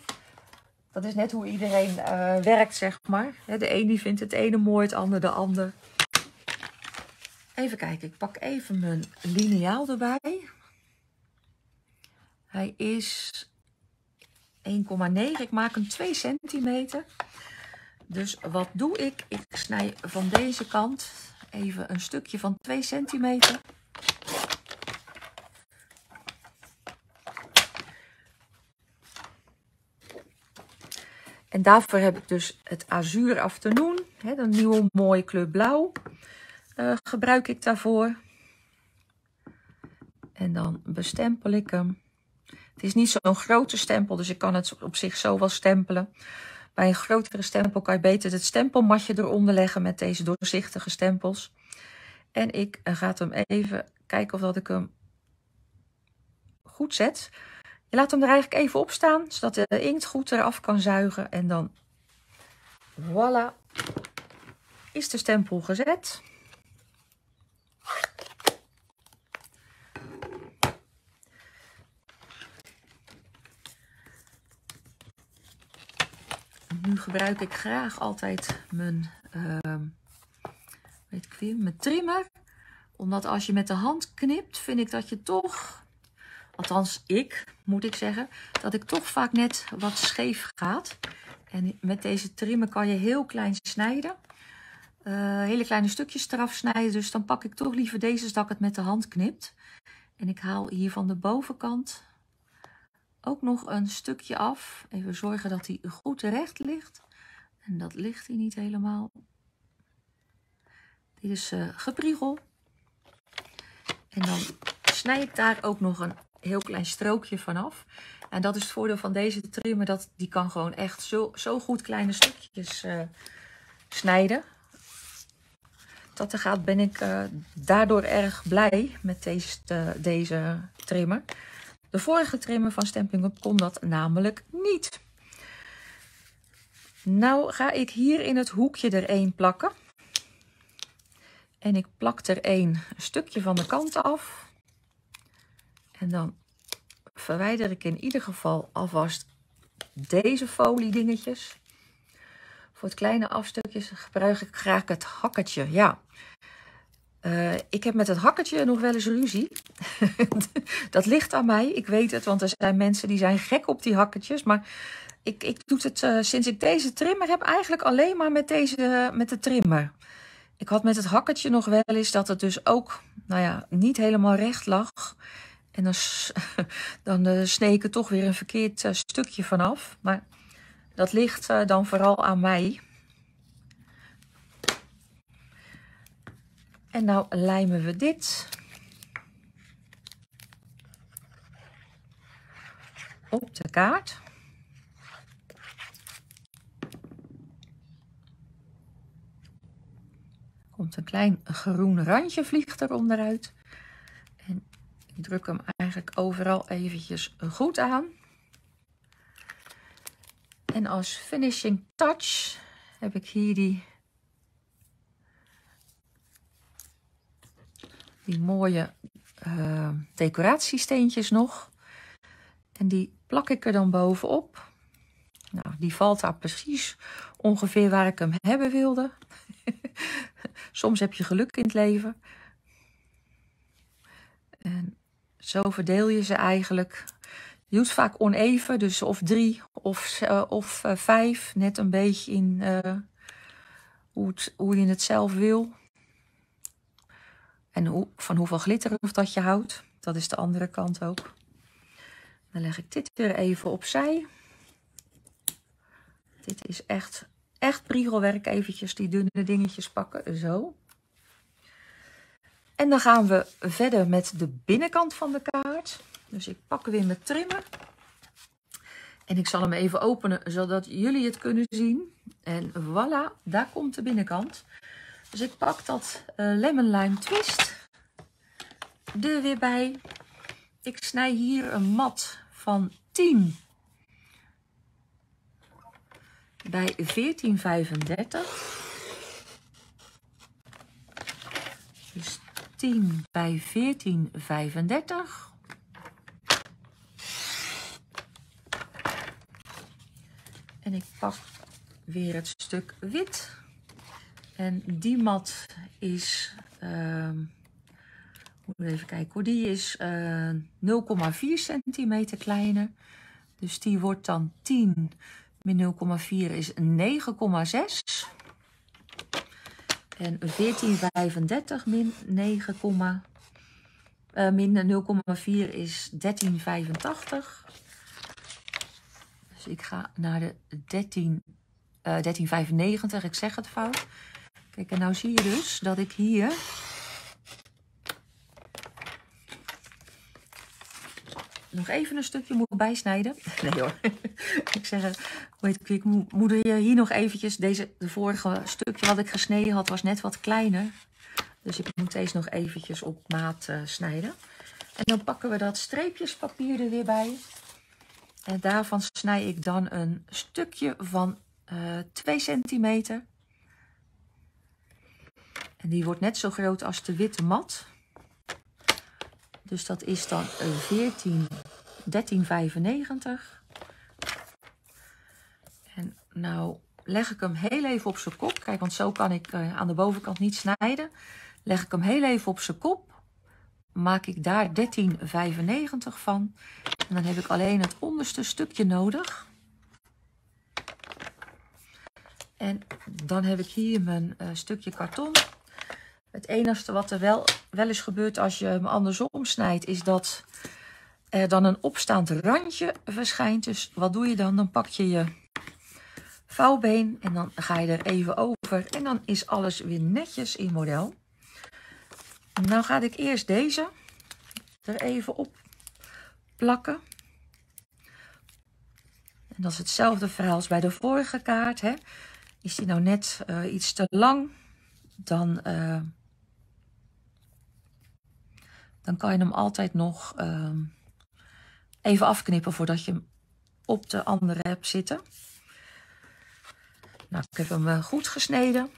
Dat is net hoe iedereen uh, werkt, zeg maar. De een die vindt het ene mooi, het ander de ander. Even kijken, ik pak even mijn lineaal erbij. Hij is 1,9. Ik maak hem 2 centimeter. Dus wat doe ik? Ik snij van deze kant even een stukje van 2 centimeter. En daarvoor heb ik dus het Azure Afternoon, hè, een nieuwe mooie kleur blauw, uh, gebruik ik daarvoor. En dan bestempel ik hem. Het is niet zo'n grote stempel, dus ik kan het op zich zo wel stempelen. Bij een grotere stempel kan je beter het stempelmatje eronder leggen met deze doorzichtige stempels. En ik ga hem even kijken of dat ik hem goed zet. Je laat hem er eigenlijk even op staan, zodat de inkt goed eraf kan zuigen. En dan, voilà, is de stempel gezet. Nu gebruik ik graag altijd mijn, uh, weet ik weer, mijn trimmer. Omdat als je met de hand knipt, vind ik dat je toch, althans ik, moet ik zeggen, dat ik toch vaak net wat scheef gaat. En met deze trimmer kan je heel klein snijden. Uh, hele kleine stukjes eraf snijden. Dus dan pak ik toch liever deze dat ik het met de hand knipt. En ik haal hier van de bovenkant ook nog een stukje af. Even zorgen dat hij goed terecht ligt. En dat ligt hij niet helemaal. Dit is uh, gepriegel. En dan snij ik daar ook nog een heel klein strookje vanaf. En dat is het voordeel van deze trimmer. Dat die kan gewoon echt zo, zo goed kleine stukjes uh, snijden. Dat er gaat, ben ik uh, daardoor erg blij met deze, deze trimmer. De vorige trimmer van Stamping Up kon dat namelijk niet. Nou ga ik hier in het hoekje er één plakken. En ik plak er één stukje van de kanten af. En dan verwijder ik in ieder geval alvast deze folie dingetjes. Voor het kleine afstukjes gebruik ik graag het hakketje. Ja, uh, ik heb met het hakketje nog wel eens ruzie. dat ligt aan mij, ik weet het, want er zijn mensen die zijn gek op die hakketjes. Maar ik, ik doe het uh, sinds ik deze trimmer heb eigenlijk alleen maar met, deze, met de trimmer. Ik had met het hakketje nog wel eens dat het dus ook nou ja, niet helemaal recht lag. En dan, dan uh, er toch weer een verkeerd stukje vanaf. Maar dat ligt dan vooral aan mij. En nou lijmen we dit op de kaart. Komt een klein groen randje vliegt er onderuit. Ik druk hem eigenlijk overal eventjes goed aan. En als finishing touch heb ik hier die die mooie uh, decoratiesteentjes nog. En die plak ik er dan bovenop. Nou, die valt daar precies ongeveer waar ik hem hebben wilde. Soms heb je geluk in het leven. En zo verdeel je ze eigenlijk. Je doet vaak oneven, dus of drie of, uh, of uh, vijf. Net een beetje in hoe, het, hoe je het zelf wil. En hoe, van hoeveel glitter of dat je houdt. Dat is de andere kant ook. Dan leg ik dit weer even opzij. Dit is echt, echt priegelwerk eventjes, die dunne dingetjes pakken. Zo. En dan gaan we verder met de binnenkant van de kaart. Dus ik pak weer mijn trimmer. En ik zal hem even openen, zodat jullie het kunnen zien. En voilà, daar komt de binnenkant. Dus ik pak dat uh, lemon lime twist er weer bij. Ik snij hier een mat van 10 bij 14,35. Dus 10 bij 14,35. En ik pak weer het stuk wit. En die mat is, uh, moet even kijken hoor, die is uh, eh, 0,4 centimeter kleiner. Dus die wordt dan 10 min 0,4 is 9,6. En 1435 min 9, uh, min 0,4 is 1385. Dus ik ga naar de 13, uh, 1395, ik zeg het fout. Kijk, en nou zie je dus dat ik hier nog even een stukje moet bijsnijden. Nee hoor. ik zeg, weet ik, ik moet hier nog eventjes, deze, de vorige stukje wat ik gesneden had, was net wat kleiner. Dus ik moet deze nog eventjes op maat uh, snijden. En dan pakken we dat streepjespapier er weer bij. En daarvan snij ik dan een stukje van uh, eh, 2 centimeter. En die wordt net zo groot als de witte mat. Dus dat is dan 14, 13,95. En nou leg ik hem heel even op zijn kop. Kijk, want zo kan ik uh, aan de bovenkant niet snijden. Leg ik hem heel even op zijn kop. Maak ik daar 13,95 van. En dan heb ik alleen het onderste stukje nodig. En dan heb ik hier mijn uh, stukje karton. Het enige wat er wel, wel is gebeurd als je hem andersom snijdt, is dat er dan een opstaand randje verschijnt. Dus wat doe je dan? Dan pak je je vouwbeen en dan ga je er even over. En dan is alles weer netjes in model. Nou ga ik eerst deze er even op plakken. En dat is hetzelfde verhaal als bij de vorige kaart. Hè. Is die nou net uh, iets te lang, dan uh, dan kan je hem altijd nog uh, even afknippen voordat je hem op de andere hebt zitten. Nou, ik heb hem uh, goed gesneden.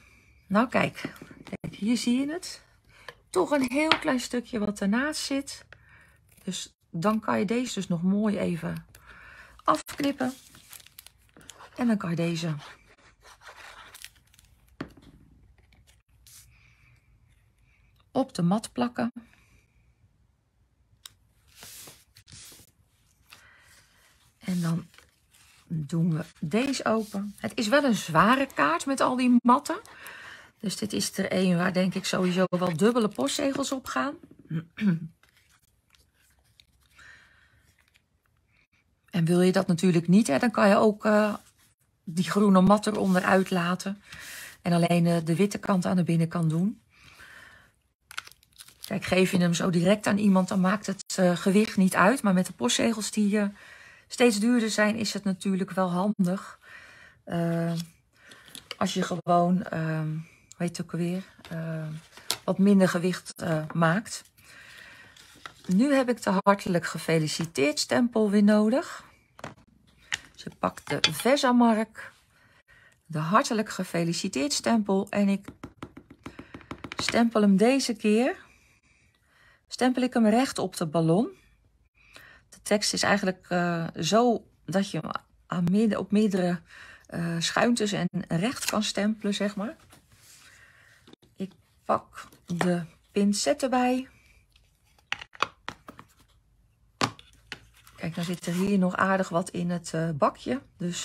Nou, kijk. kijk, hier zie je het. Toch een heel klein stukje wat ernaast zit. Dus dan kan je deze dus nog mooi even afknippen. En dan kan je deze op de mat plakken. En dan doen we deze open. Het is wel een zware kaart met al die matten. Dus dit is er een waar denk ik sowieso wel dubbele postzegels op gaan. En wil je dat natuurlijk niet, hè, dan kan je ook uh, die groene mat eronder uitlaten. En alleen uh, de witte kant aan de binnenkant doen. Kijk, geef je hem zo direct aan iemand, dan maakt het uh, gewicht niet uit. Maar met de postzegels die je steeds duurder zijn, is het natuurlijk wel handig. Uh, als je gewoon, weet alweer, uh, wat minder gewicht uh, maakt. Nu heb ik de hartelijk gefeliciteerd stempel weer nodig. Dus ik pak de Vesamark, de hartelijk gefeliciteerd stempel en ik stempel hem deze keer. Stempel ik hem recht op de ballon. De tekst is eigenlijk uh, zo dat je aan op meerdere uh, schuintes en recht kan stempelen, zeg maar. Ik pak de pincet erbij. Kijk, dan zit er hier nog aardig wat in het uh, bakje. Dus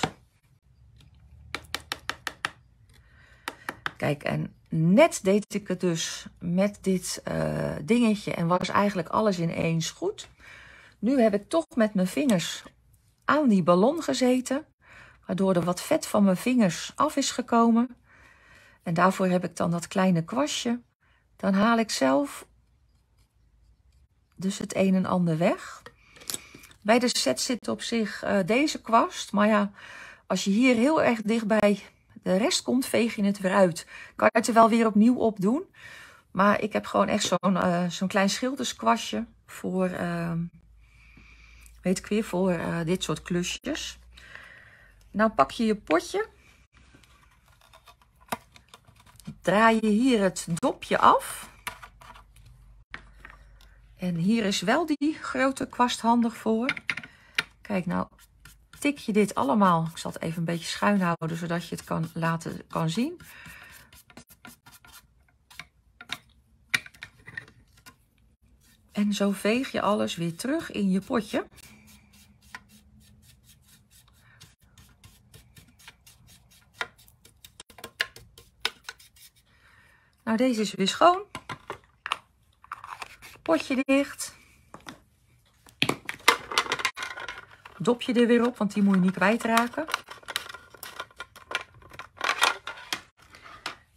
kijk, en net deed ik het dus met dit dingetje en was eigenlijk alles ineens goed. Nu heb ik toch met mijn vingers aan die ballon gezeten, waardoor er wat vet van mijn vingers af is gekomen. En daarvoor heb ik dan dat kleine kwastje. Dan haal ik zelf dus het een en ander weg. Bij de set zit op zich uh, deze kwast. Maar ja, als je hier heel erg dichtbij de rest komt, veeg je het weer uit. Kan je het er wel weer opnieuw op doen. Maar ik heb gewoon echt zo'n uh, zo'n klein schilderskwastje voor, uh, weet ik weer, voor uh, dit soort klusjes. Nou pak je je potje. Draai je hier het dopje af. En hier is wel die grote kwast handig voor. Kijk nou, tik je dit allemaal. Ik zal het even een beetje schuin houden, zodat je het kan laten kan zien. En zo veeg je alles weer terug in je potje. Nou, deze is weer schoon. Potje dicht. Dopje er weer op, want die moet je niet kwijtraken.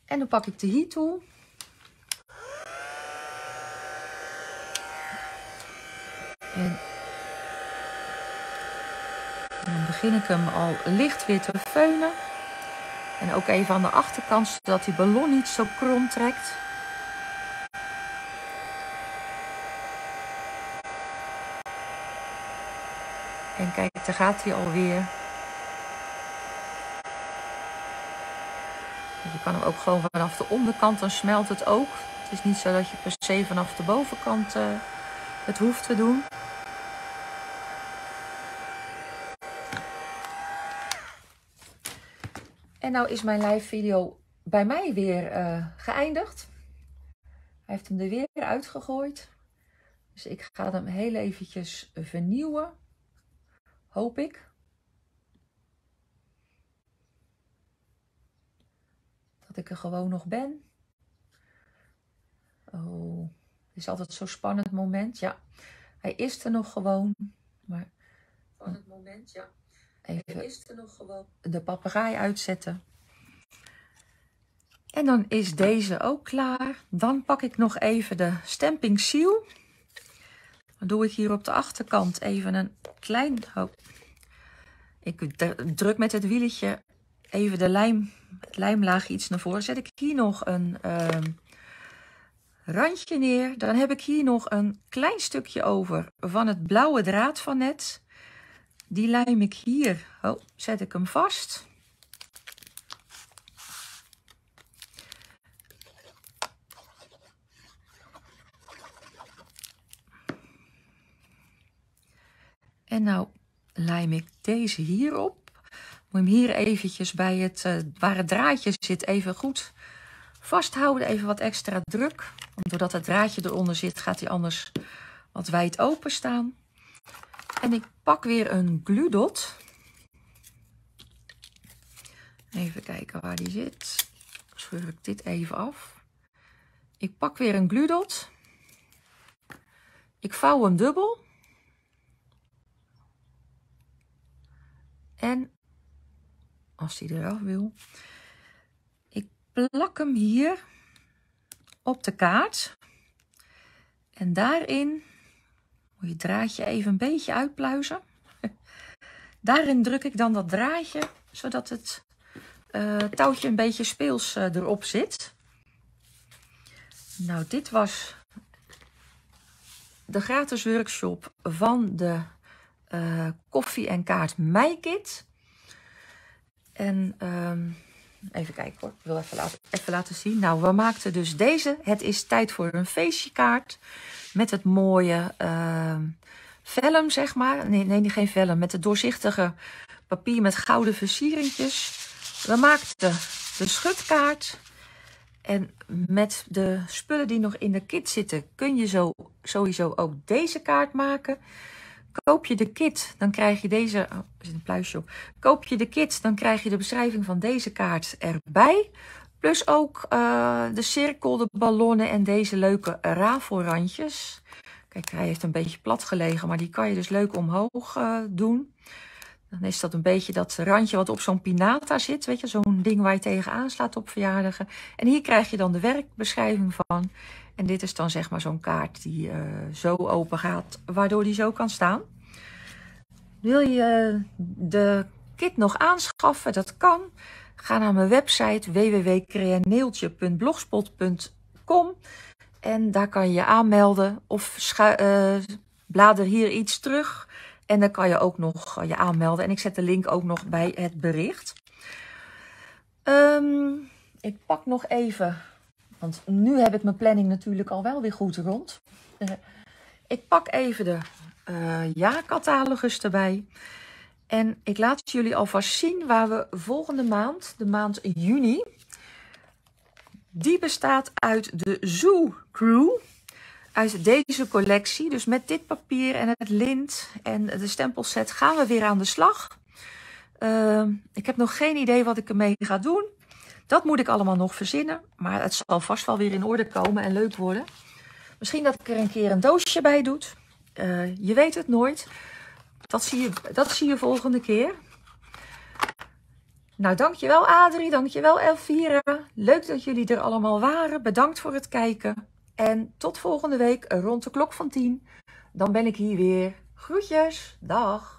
En dan pak ik de heat tool. En dan begin ik hem al licht weer te feunen. En ook even aan de achterkant, zodat die ballon niet zo krom trekt. En kijk, daar gaat hij alweer. Je kan hem ook gewoon vanaf de onderkant, dan smelt het ook. Het is niet zo dat je per se vanaf de bovenkant uh, het hoeft te doen. Nou is mijn live video bij mij weer uh, geëindigd. Hij heeft hem er weer uitgegooid. Dus ik ga hem heel eventjes vernieuwen. Hoop ik. Dat ik er gewoon nog ben. Oh, het is altijd zo'n spannend moment. Ja, hij is er nog gewoon. Maar het moment, ja. Even is nog gewoon. de papegaai uitzetten. En dan is deze ook klaar. Dan pak ik nog even de stamping seal. Dan doe ik hier op de achterkant even een klein... Oh, ik druk met het wieletje even de lijm, het lijmlaag iets naar voren. Zet ik hier nog een uh, randje neer. Dan heb ik hier nog een klein stukje over van het blauwe draad van net. Die lijm ik hier, oh, zet ik hem vast. En nou lijm ik deze hierop. Moet hem hier eventjes bij het, uh, waar het draadje zit even goed vasthouden. Even wat extra druk. Want doordat het draadje eronder zit gaat hij anders wat wijd open staan. En ik pak weer een gludot. Even kijken waar die zit. Scheur ik dit even af. Ik pak weer een gludot. Ik vouw hem dubbel. En als hij eraf wil, ik plak hem hier op de kaart. En daarin je draadje even een beetje uitpluizen. Daarin druk ik dan dat draadje, zodat het uh, touwtje een beetje speels uh, erop zit. Nou, dit was de gratis workshop van de uh, koffie en kaart Meikit. En um, even kijken hoor, ik wil even laten, even laten zien. Nou, we maakten dus deze. Het is tijd voor een feestje kaart. Met het mooie uh, zeg maar. Nee, nee, geen vellum. Met het doorzichtige papier met gouden versieringjes. We maakten de schutkaart. En met de spullen die nog in de kit zitten, kun je zo sowieso ook deze kaart maken. Koop je de kit, dan krijg je deze. Oh, er zit een pluisje op. Koop je de kit, dan krijg je de beschrijving van deze kaart erbij. Plus ook uh, de cirkel, de ballonnen en deze leuke rafelrandjes. Kijk, hij heeft een beetje plat gelegen, maar die kan je dus leuk omhoog uh, doen. Dan is dat een beetje dat randje wat op zo'n pinata zit. Weet je, zo'n ding waar je tegenaan slaat op verjaardagen. En hier krijg je dan de werkbeschrijving van. En dit is dan zeg maar zo'n kaart die uh, zo open gaat, waardoor die zo kan staan. Wil je de kit nog aanschaffen? Dat kan. Ga naar mijn website www.creaneeltje.blogspot.com en daar kan je je aanmelden of uh, blader hier iets terug. En dan kan je ook nog je aanmelden. En ik zet de link ook nog bij het bericht. Um, ik pak nog even want nu heb ik mijn planning natuurlijk al wel weer goed rond. Uh, Ik pak even de uh, jaarcatalogus erbij. En ik laat jullie alvast zien waar we volgende maand, de maand juni, die bestaat uit de Zoo Crew. Uit deze collectie. Dus met dit papier en het lint en de stempelset gaan we weer aan de slag. Uh, ik heb nog geen idee wat ik ermee ga doen. Dat moet ik allemaal nog verzinnen. Maar het zal vast wel weer in orde komen en leuk worden. Misschien dat ik er een keer een doosje bij doe. Uh, je weet het nooit. Dat zie, je, dat zie je volgende keer. Nou, dankjewel Adrie, dankjewel Elvira. Leuk dat jullie er allemaal waren. Bedankt voor het kijken. En tot volgende week rond de klok van 10. Dan ben ik hier weer. Groetjes, dag.